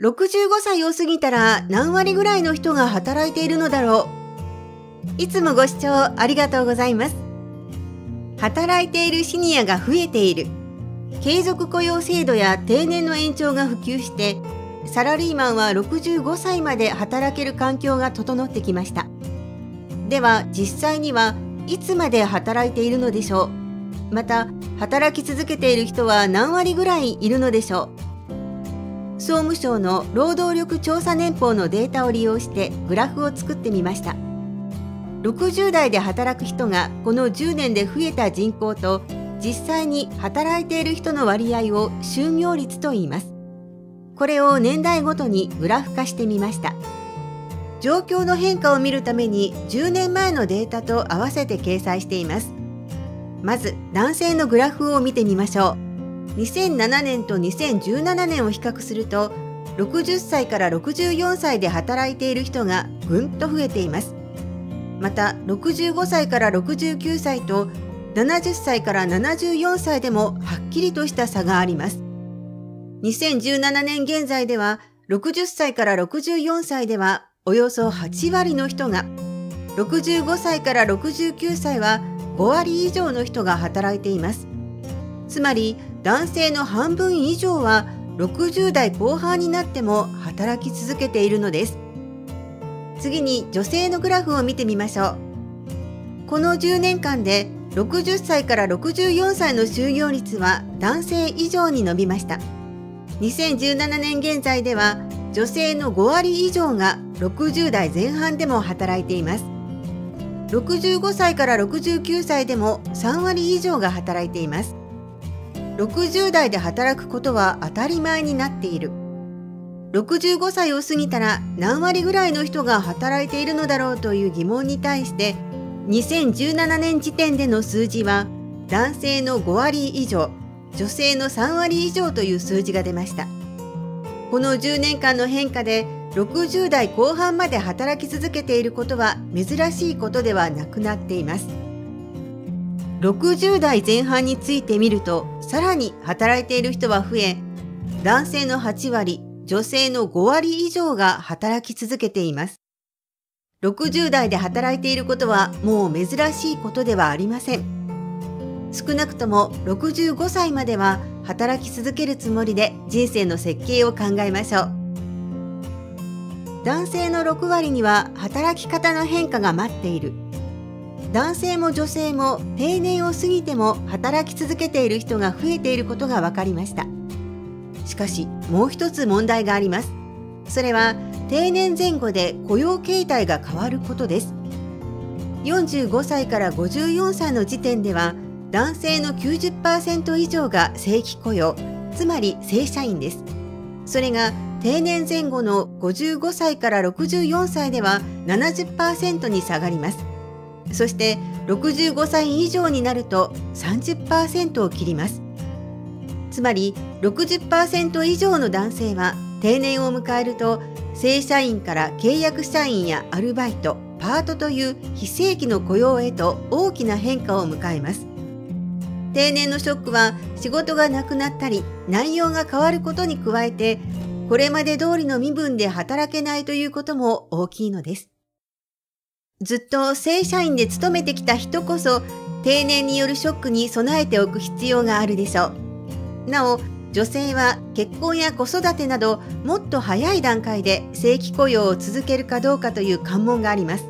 65歳を過ぎたら何割ぐらいの人が働いているのだろう。いつもご視聴ありがとうございます。働いているシニアが増えている。継続雇用制度や定年の延長が普及してサラリーマンは65歳まで働ける環境が整ってきました。では実際にはいつまで働いているのでしょう。また働き続けている人は何割ぐらいいるのでしょう。総務省の労働力調査年報のデータを利用してグラフを作ってみました。60代で働く人がこの10年で増えた人口と実際に働いている人の割合を就業率と言います。これを年代ごとにグラフ化してみました。状況の変化を見るために10年前のデータと合わせて掲載しています。まず男性のグラフを見てみましょう。2007年と2017年を比較すると60歳から64歳で働いている人がぐんと増えています。また65歳から69歳と70歳から74歳でもはっきりとした差があります。2017年現在では60歳から64歳ではおよそ8割の人が65歳から69歳は5割以上の人が働いています。つまり男性の半分以上は60代後半になっても働き続けているのです。次に女性のグラフを見てみましょう。この10年間で60歳から64歳の就業率は男性以上に伸びました。2017年現在では女性の5割以上が60代前半でも働いています。65歳から69歳でも3割以上が働いています。60代で働くことは当たり前になっている。65歳を過ぎたら何割ぐらいの人が働いているのだろうという疑問に対して2017年時点での数字は男性の5割以上女性の3割以上という数字が出ました。この10年間の変化で60代後半まで働き続けていることは珍しいことではなくなっています。60代前半についてみるとさらに働いている人は増え男性の8割女性の5割以上が働き続けています。60代で働いていることはもう珍しいことではありません。少なくとも65歳までは働き続けるつもりで人生の設計を考えましょう。男性の6割には働き方の変化が待っている。男性も女性も定年を過ぎても働き続けている人が増えていることが分かりました。しかしもう一つ問題があります。それは定年前後で雇用形態が変わることです。45歳から54歳の時点では男性の90%以上が正規雇用つまり正社員です。それが定年前後の55歳から64歳では70%に下がります。そして65歳以上になると30%を切りますつまり60%以上の男性は定年を迎えると正社員から契約社員やアルバイトパートという非正規の雇用へと大きな変化を迎えます定年のショックは仕事がなくなったり内容が変わることに加えてこれまで通りの身分で働けないということも大きいのです。ずっと正社員で勤めてきた人こそ定年によるショックに備えておく必要があるでしょう。なお、女性は結婚や子育てなどもっと早い段階で正規雇用を続けるかどうかという関門があります。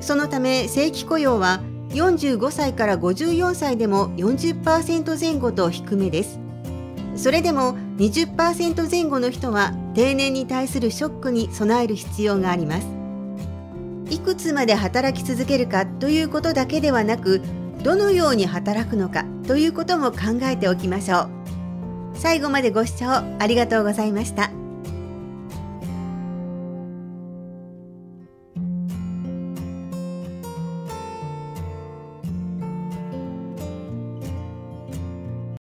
そのため正規雇用は45歳から54歳でも40%前後と低めですそれでも20%前後の人は定年に対するショックに備える必要がありますいくつまで働き続けるかということだけではなくどのように働くのかということも考えておきましょう最後までご視聴ありがとうございました。